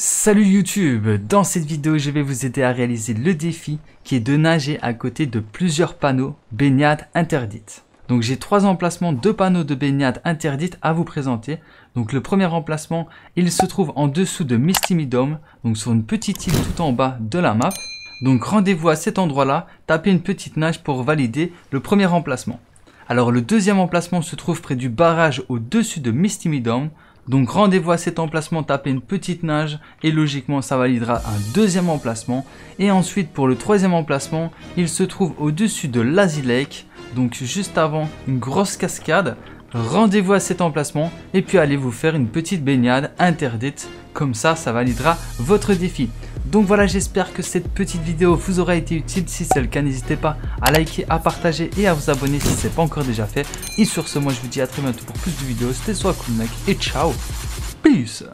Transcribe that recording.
Salut YouTube Dans cette vidéo, je vais vous aider à réaliser le défi qui est de nager à côté de plusieurs panneaux baignade interdite. Donc j'ai trois emplacements de panneaux de baignade interdite à vous présenter. Donc le premier emplacement, il se trouve en dessous de Misty Dome, donc sur une petite île tout en bas de la map. Donc rendez-vous à cet endroit-là, tapez une petite nage pour valider le premier emplacement. Alors le deuxième emplacement se trouve près du barrage au-dessus de Misty Dome. Donc rendez-vous à cet emplacement, tapez une petite nage et logiquement ça validera un deuxième emplacement. Et ensuite pour le troisième emplacement, il se trouve au-dessus de Lazy Lake, donc juste avant une grosse cascade. Rendez-vous à cet emplacement et puis allez vous faire une petite baignade interdite. Comme ça, ça validera votre défi. Donc voilà, j'espère que cette petite vidéo vous aura été utile. Si c'est le cas, n'hésitez pas à liker, à partager et à vous abonner si ce n'est pas encore déjà fait. Et sur ce, moi je vous dis à très bientôt pour plus de vidéos. C'était soit cool mec et ciao. Peace.